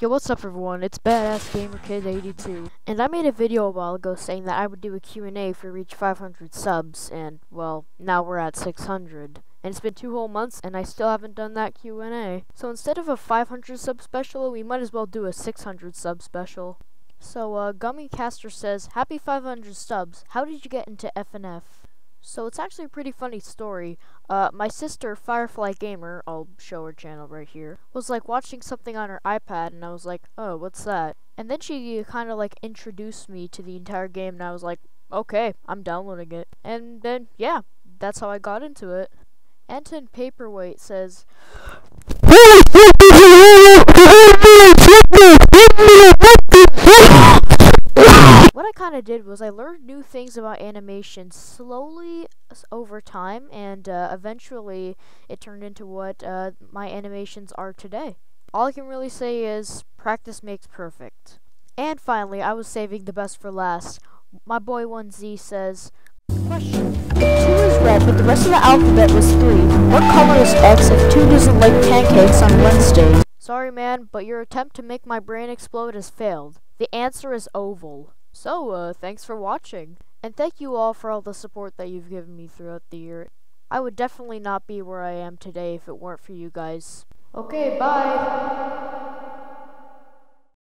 Yo, what's up everyone? It's Badass Gamer Kid 82 and I made a video a while ago saying that I would do a Q&A if we reach 500 subs, and, well, now we're at 600. And it's been two whole months, and I still haven't done that Q&A. So instead of a 500 sub special, we might as well do a 600 sub special. So, uh, Gummy Caster says, Happy 500 subs, how did you get into FNF? So it's actually a pretty funny story. Uh, my sister, Firefly Gamer, I'll show her channel right here, was like watching something on her iPad, and I was like, oh, what's that? And then she kind of like introduced me to the entire game, and I was like, okay, I'm downloading it. And then, yeah, that's how I got into it. Anton Paperweight says, what I kind of did was I learned new things about animation slowly over time, and uh, eventually it turned into what uh, my animations are today. All I can really say is practice makes perfect. And finally, I was saving the best for last. My boy 1Z says, Question. 2 is red, but the rest of the alphabet was 3, what color is X if 2 doesn't like pancakes on Wednesdays? Sorry man, but your attempt to make my brain explode has failed. The answer is oval. So, uh, thanks for watching. And thank you all for all the support that you've given me throughout the year. I would definitely not be where I am today if it weren't for you guys. Okay, bye!